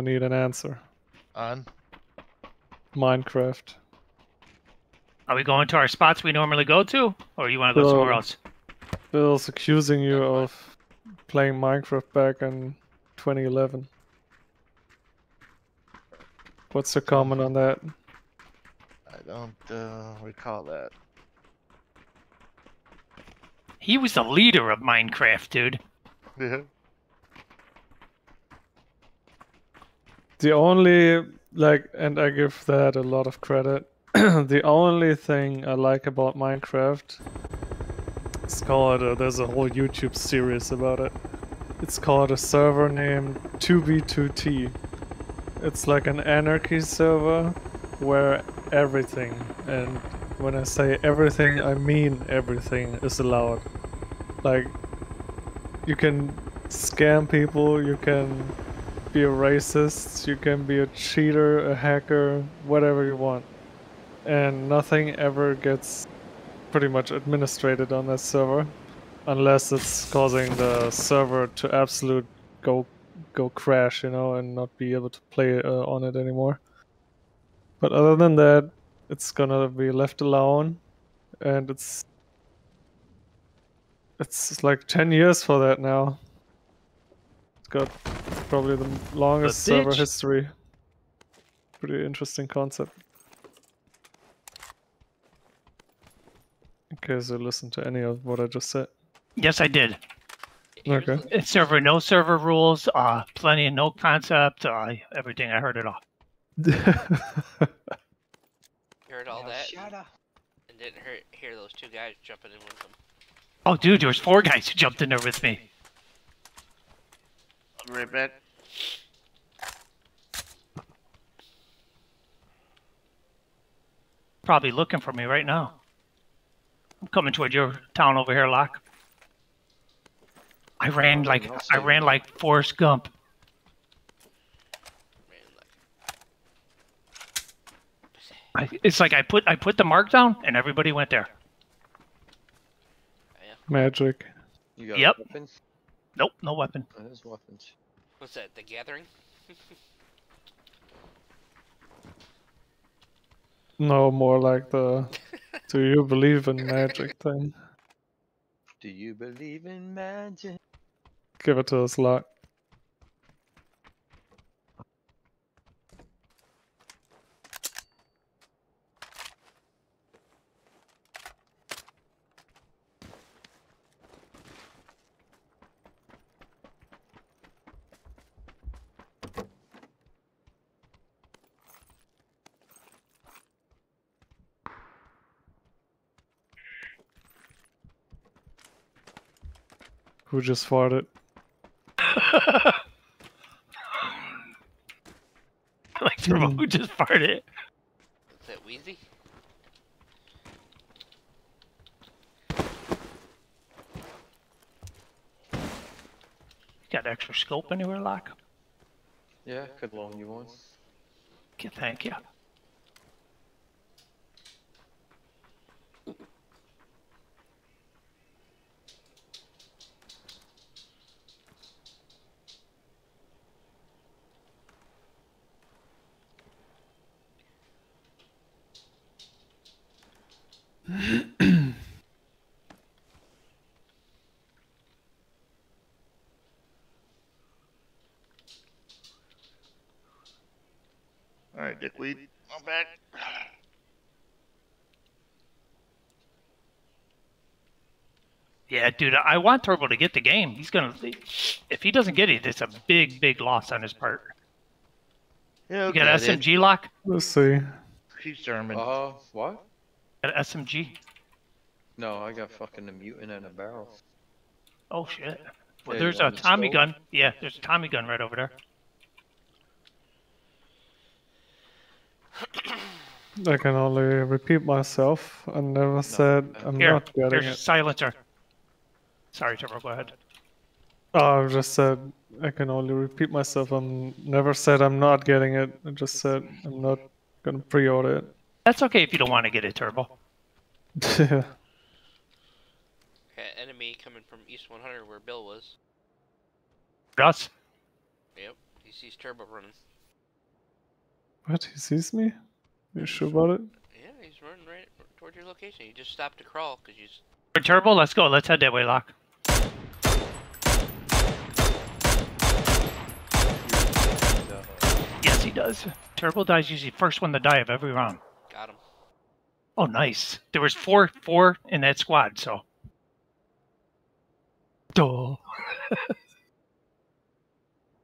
I need an answer. On. Minecraft. Are we going to our spots we normally go to, or you want to go somewhere So- else? Bill's accusing you of playing Minecraft back in 2011. What's the comment on that? I don't uh, recall that. He was the leader of Minecraft, dude. Yeah. The only like, and I give that a lot of credit. the only thing I like about Minecraft, it's called. Uh, there's a whole YouTube series about it. It's called a server named 2b2t. It's like an anarchy server where everything, and when I say everything, I mean everything is allowed. Like, you can scam people, you can be a racist, you can be a cheater, a hacker, whatever you want. And nothing ever gets pretty much administrated on that server unless it's causing the server to absolute go go crash, you know, and not be able to play uh, on it anymore. But other than that, it's gonna be left alone and it's it's like 10 years for that now. It's got probably the longest server history. Pretty interesting concept. In case you listen to any of what I just said. Yes, I did. Okay. It's server, no server rules, uh, plenty of no concept, uh, everything. I heard it all. Heard all Now that Shut up. and didn't hear, hear those two guys jumping in with them. Oh, dude, there was four guys who jumped in there with me. I'll be right back. Probably looking for me right now. I'm coming toward your town over here, Lock. I ran oh, like I'll ran like Forrest Gump. I, it's like I put I put the mark down and everybody went there. Magic. You got Yep. weapons? Nope, no weapon. Oh, there's weapons. What's that? The Gathering? No, more like the do you believe in magic thing. Do you believe in magic? Give it to us, Lock. Who just farted? like Turbo who just farted. Is that Wheezy? Got extra scope anywhere, Lock? Yeah, could loan you one. Okay, thank you. All right, dickweed. I'm back. Yeah, dude, I want Turbo to get the game. He's gonna if he doesn't get it, it's a big, big loss on his part. Yeah, You okay. got SMG lock? Let's see. He's German. Uh, what? Got SMG? No, I got fucking a mutant and a barrel. Oh shit. Well, Yeah, there's a Tommy scope? gun. Yeah, there's a Tommy gun right over there. I can only repeat myself. I never said I'm Here, not getting there's a it. silencer. Sorry, Turbo, go ahead. Oh, I just said I can only repeat myself. I'm never said I'm not getting it. I just said I'm not gonna pre-order it. That's okay if you don't want to get it, Turbo. yeah. Okay, enemy coming from East 100 where Bill was. Russ? Yep. He sees Turbo running. What? He sees me? You sure about it? Yeah, he's running right towards your location. You just stopped to crawl because you. s- For Turbo, let's go. Let's head that way, Lock. Yes, he does. Turbo dies usually first one to die of every round. Got him. Oh, nice. There was four, four in that squad, so. Duh.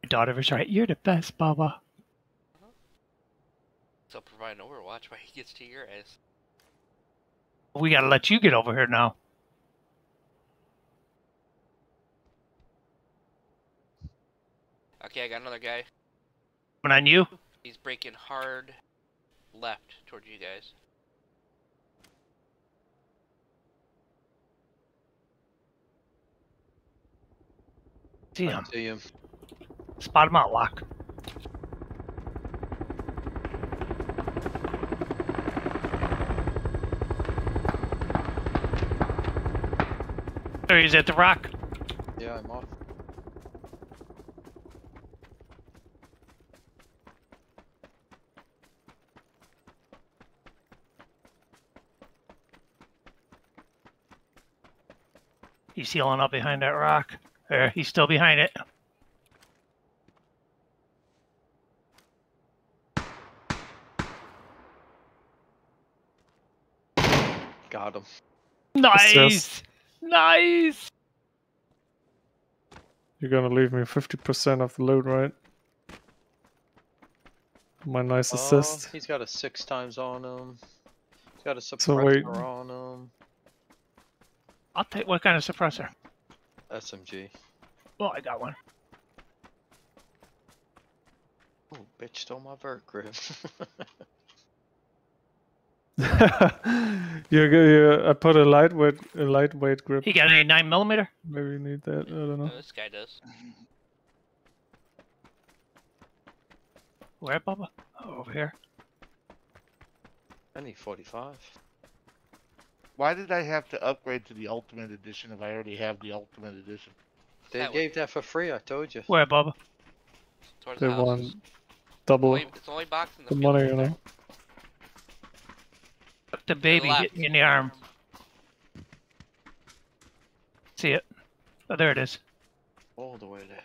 My daughter was right. You're the best, Baba. So provide an Overwatch while he gets to your ass. We gotta let you get over here now. Okay, I got another guy. When on you, He's breaking hard left towards you guys. see him. see him. Spot him out, Lock. There he's at the rock. Yeah, I'm off. He's healing up behind that rock. There, he's still behind it. Got him. Nice! Nice! You're gonna leave me 50% of the loot, right? My nice Oh, assist. he's got a six times on him. He's got a So suppressor wait. on him. I'll take what kind of suppressor? SMG. Oh, I got one. Oh, bitch stole my vert grip. you, you, I put a lightweight, a lightweight grip. He got a nine millimeter. Maybe you need that. I don't know. Oh, this guy does. Where, Bubba? Oh, over here. I need 45. Why did I have to upgrade to the Ultimate Edition if I already have the Ultimate Edition? They That gave that for free, I told you. Where, Bubba? Towards They the house. want double Only, it's the only box in the, the money, right you there. Know. The baby left. hit me in the arm. See it? Oh, there it is. All the way there.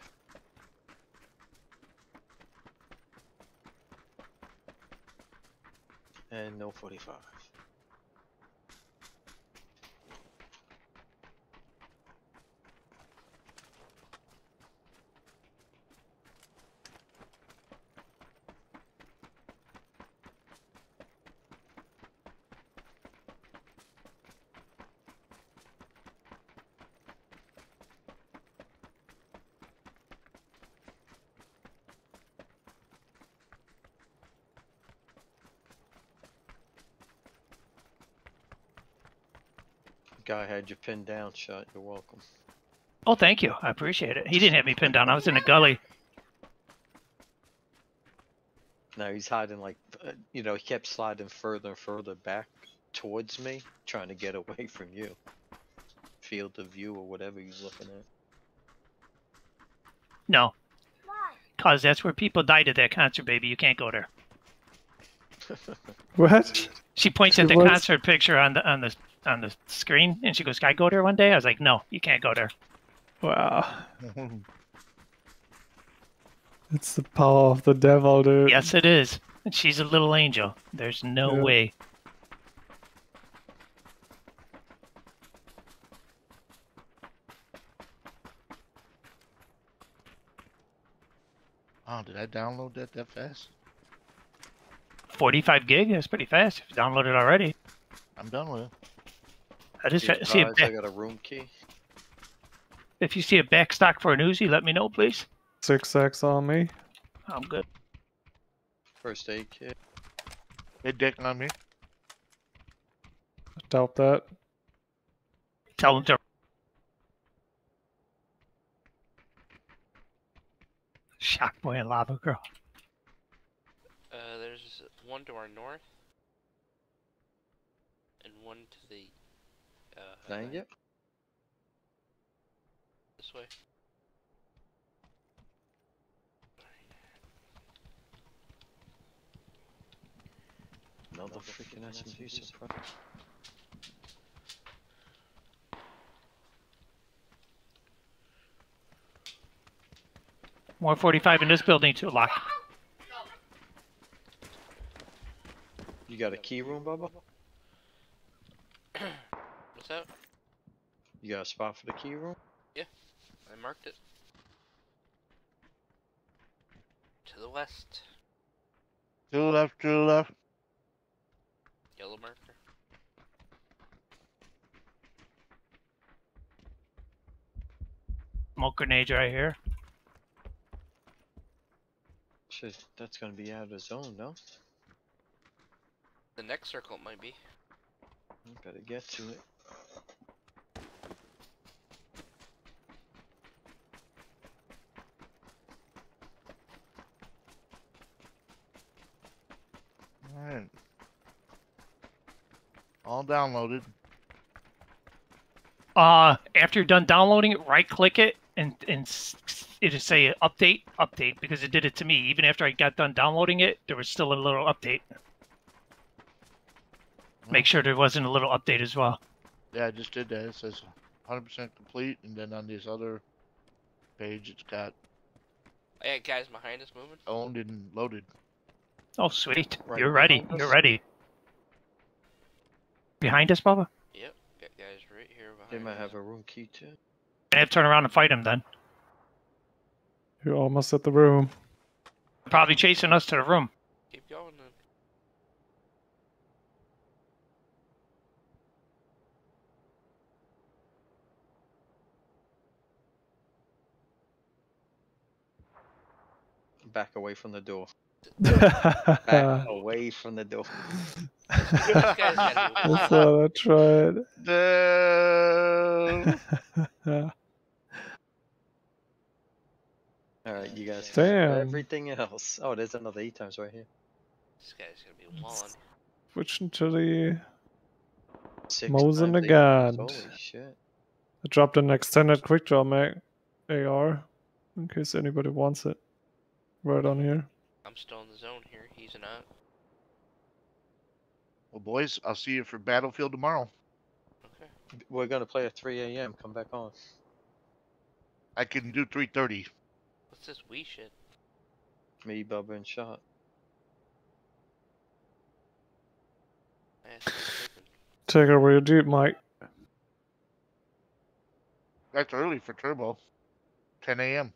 And no 45. Guy had you pinned down, shot. You're welcome. Oh, thank you. I appreciate it. He didn't have me pinned down. I was in a gully. No, he's hiding like, uh, you know, he kept sliding further and further back towards me, trying to get away from you. Field of view or whatever he's looking at. No. Cause that's where people died at that concert, baby. You can't go there. What? She points She at the was- concert picture on the on the on the screen, and she goes, "Can I go there one day?" I was like, "No, you can't go there." Wow. It's the power of the devil, dude. Yes, it is. And she's a little angel. There's no Yeah. way. Oh, did I download that that fast? 45 gig. That's pretty fast. If you downloaded it already, I'm done with it. I just Be try- see a advised, I got a room key. if you see a back stock for an Uzi, let me know, please. Six X on me. I'm good. First aid kit. They dicking on me. Doubt that. Tell them to. Shock boy and lava girl. Uh, there's one to our north. And one to the. Yeah. Dang it. This way. Another, Another freaking SMG suppressor. More 45 in this building to lock. You got a key room, Bubba? What's that? You got a spot for the key room? Yeah, I marked it. To the west. To the left, to the left. Yellow marker. Smoke grenade right here. Shit, that's gonna be out of the zone, no? The next circle might be. Better get to it. Alright. All downloaded. Uh, after you're done downloading it, right click it and and s- s- it'll say update, update because it did it to me. Even after I got done downloading it, there was still a little update. Make sure there wasn't a little update as well. Yeah, I just did that. It says 100% complete, and then on this other page, it's got I got guys behind us moving. owned and loaded. Oh, sweet. Right You're ready. behind You're ready. Behind us, Bubba? Yep. Got guys right here behind They might us. have a room key too. I have to turn around and fight him then. You're almost at the room. Probably chasing us to the room. Keep going then. Back away from the door. Back away from the door. These guys gotta move. what I tried. Damn. Alright, you guys Damn. everything else. Oh, there's another eight times right here. This guy's gonna be long. Switching to the. Six Mosin times again. Holy shit. I dropped an extended quick draw mag AR in case anybody wants it. Right on here. I'm still in the zone here. He's not. Well, boys, I'll see you for Battlefield tomorrow. Okay. We're gonna play at 3 a.m. Come back on. I can do 3:30. What's this wee shit? Me, Bubba, and Shot. I asked him sleeping. Take over your you deep, Mike. That's early for Turbo. 10 a.m.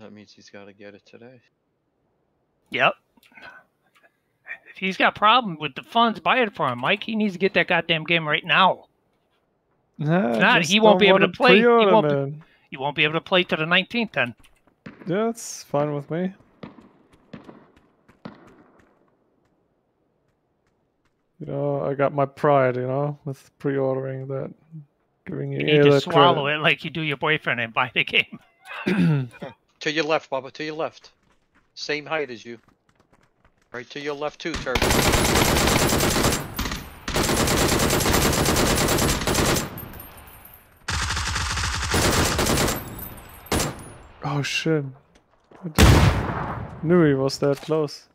That means he's gotta get it today. Yep. If he's got a problem with the funds, buy it for him, Mike. He needs to get that goddamn game right now. Nah, not, he won't be able wanna play- he won't be- man. You won't be able to play to the 19th then. Yeah, it's fine with me. You know, I got my pride, you know, with pre-ordering that, giving you, You need to that swallow it like you do your boyfriend and buy the game. it. To your left, Bubba, to your left. Same height as you. Right to your left too, Turbo. oh shit! I didn't- knew he was that close.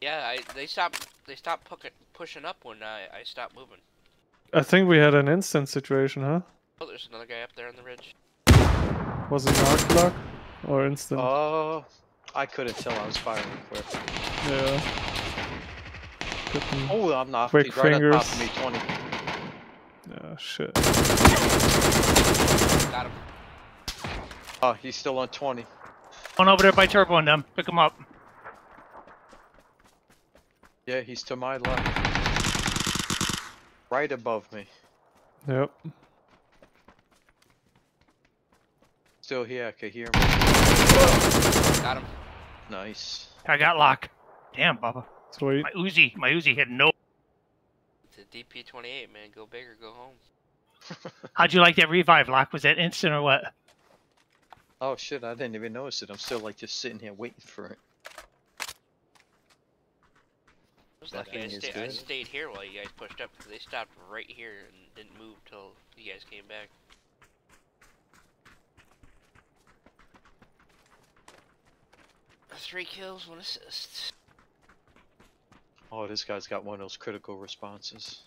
Yeah, I they stopped they stopped pucking, pushing up when I I stopped moving. I think we had an instant situation, huh? Oh, there's another guy up there on the ridge. Was it knock block or instant? Oh, I couldn't tell I was firing quick. Yeah. Couldn't- Oh, I'm not. Quick He's right on top of fingers. me, 20. Yeah, shit. Got him. Oh, he's still on 20. One over there by Turbo and them. Pick him up. Yeah, he's to my left. Right above me. Yep. Still here, I could hear him. Got him. Nice. I got lock. Damn, Bubba. Sweet. My Uzi, my Uzi had no. It's a DP28, man. Go big or go home. How'd you like that revive lock? Was that instant or what? Oh shit, I didn't even notice it. I'm still like just sitting here waiting for it. I was lucky I, thing stay, I stayed here while you guys pushed up because they stopped right here and didn't move till you guys came back. Three kills, one assist. Oh, this guy's got one of those critical responses.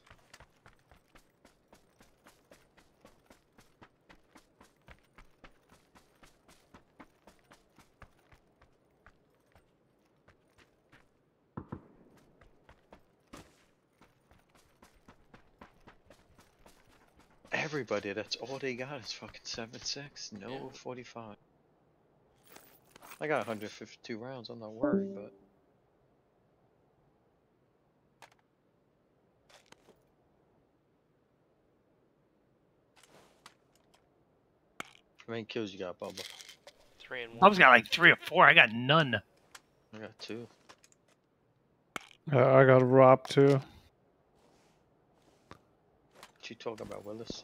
Everybody, that's all they got is fucking 7.6, no Yeah. 45. I got 152 rounds, I'm not worried, but. How many kills you got, Bubba? Three and one. Bub's got like three or four. I got none. I got two. Uh, I got robbed too. What you talking about, Willis?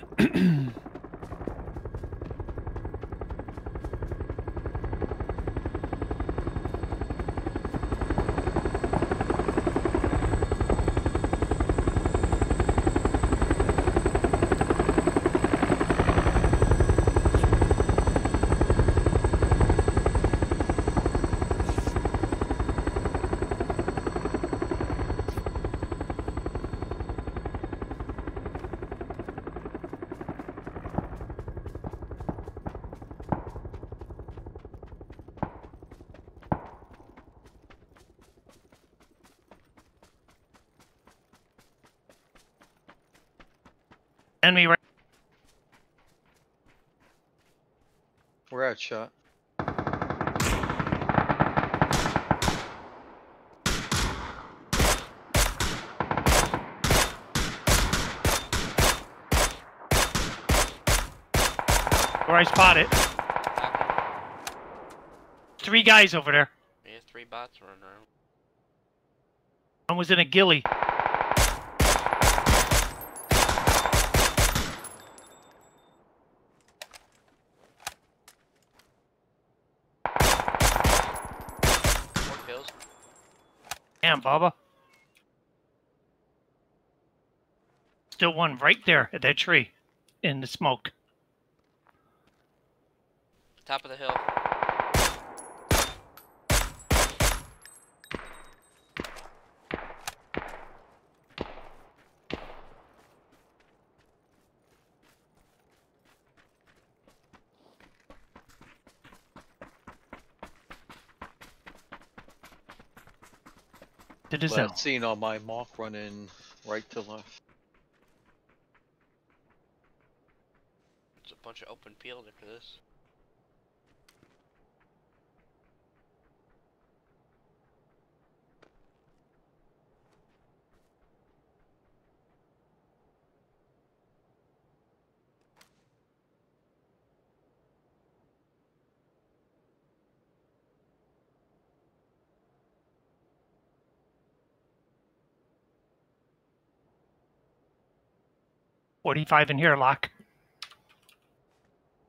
Enemy right. We're at shot. Where I spot it. Three guys over there. Yeah, three bots running around. One was in a ghillie. Four kills. Damn, Baba. Still one right there at that tree in the smoke. Top of the hill. To the But zone. I've seen on my mark running right to left. It's a bunch of open field after this. Forty-five in here, lock.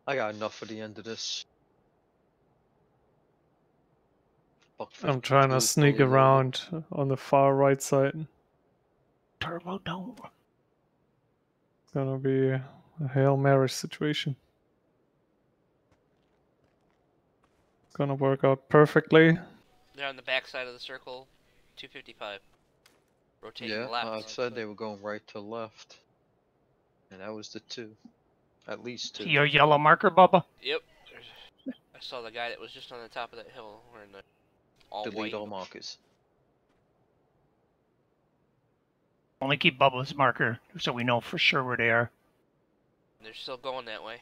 I got enough for the end of this. I'm trying to sneak around on the far right side. Turbo don't. It's gonna be a Hail Mary situation. It's gonna work out perfectly. They're on the back side of the circle. 255. Rotating Yeah, left. I said they were going right to left. And that was the two. At least two. Your yellow marker, Bubba. Yep. I saw the guy that was just on the top of that hill wearing the all Delete white. all markers. Only keep Bubba's marker so we know for sure where they are. They're still going that way.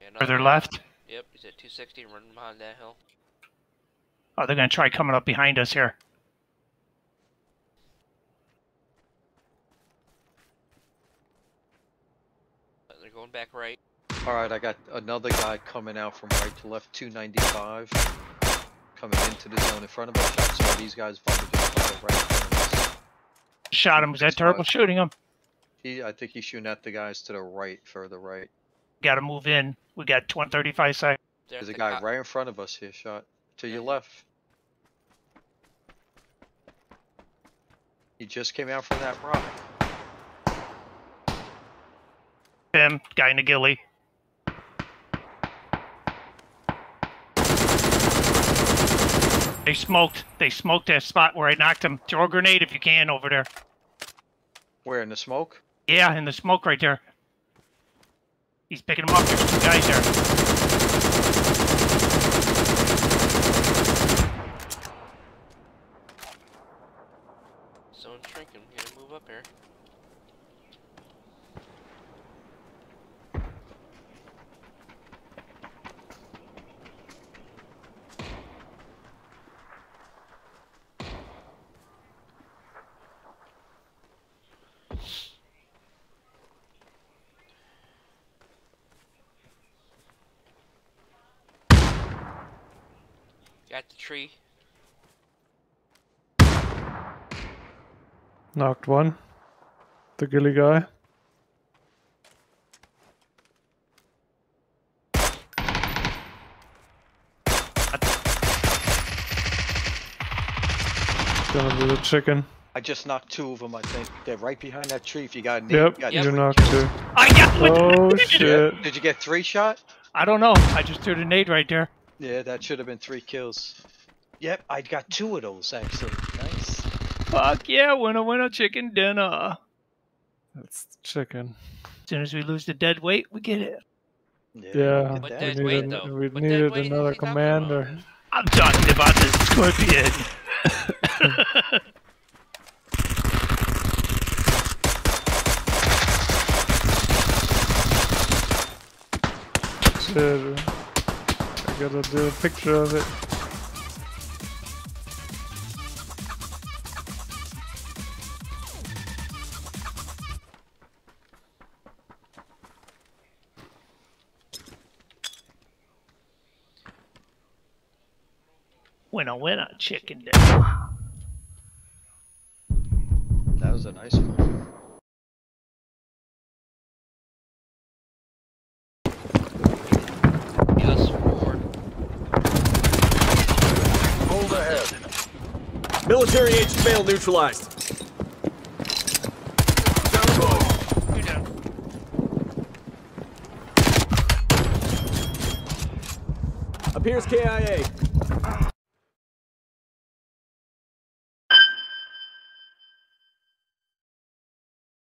Yeah, Further another- left. Yep, he's at 260 running behind that hill. Oh, they're gonna try coming up behind us here. Going back right. Alright, I got another guy coming out from right to left, 295. Coming into the zone in front of us. Shot these guys from just on right in front of us. Shot him. Was that terrible shooting him? He, I think he's shooting at the guys to the right, further right. Got to move in. We got 20, 35 seconds. They're There's a guy co- right in front of us here, shot. To your left. He just came out from that rock. Him, guy in the ghillie. They smoked. They smoked that spot where I knocked him. Throw a grenade if you can over there. Where in the smoke? Yeah, in the smoke right there. He's picking him up. There's two guys there. Someone's shrinking. We gotta move up here. Got the tree. Knocked one. The gilly guy. Gonna be the chicken. I just knocked two of them. I think they're right behind that tree. If you got a nade, Yep, you got Yep. you knocked two. I got with Oh shit. Did you get three shot? I don't know. I just threw the nade right there. Yeah, that should have been three kills. Yep, I got two of those actually. Nice. Fuck yeah, winner, winner, chicken dinner. That's chicken. As soon as we lose the dead weight, we get it. Yeah, Yeah, look dead that. we weight, needed, though? we What dead needed another he talking about? commander. I'm talking about the scorpion. Shit. Gotta do a picture of it. winner, winner, chicken dinner. That was a nice one. Yes, forward. Hold ahead. Male neutralized. Appears KIA.